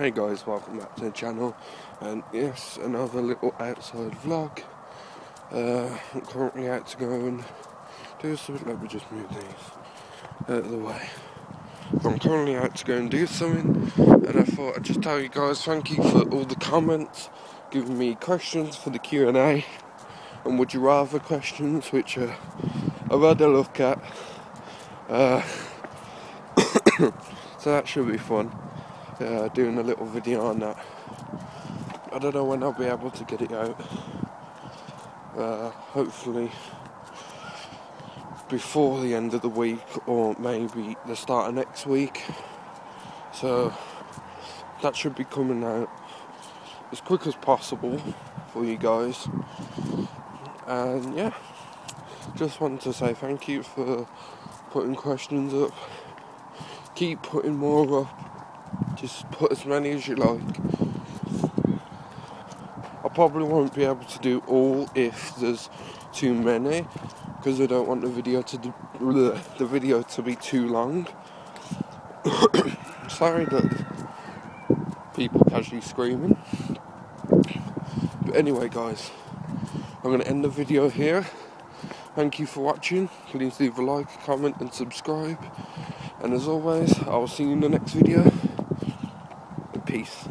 Hey guys, welcome back to the channel, and yes, another little outside vlog. Uh, I'm currently out to go and do something, let me just move these out of the way. I'm currently out to go and do something, and I thought I'd just tell you guys thank you for all the comments, giving me questions for the Q&A, and would you rather questions, which uh, I've had a look at. Uh, so that should be fun uh, doing a little video on that. I don't know when I'll be able to get it out. Uh, hopefully before the end of the week or maybe the start of next week. So that should be coming out as quick as possible for you guys. And yeah, just wanted to say thank you for putting questions up. Keep putting more up just put as many as you like. I probably won't be able to do all if there's too many because I don't want the video to do, the video to be too long. Sorry that people casually screaming. But anyway, guys, I'm going to end the video here. Thank you for watching. Please leave a like, comment, and subscribe. And as always, I will see you in the next video. Peace.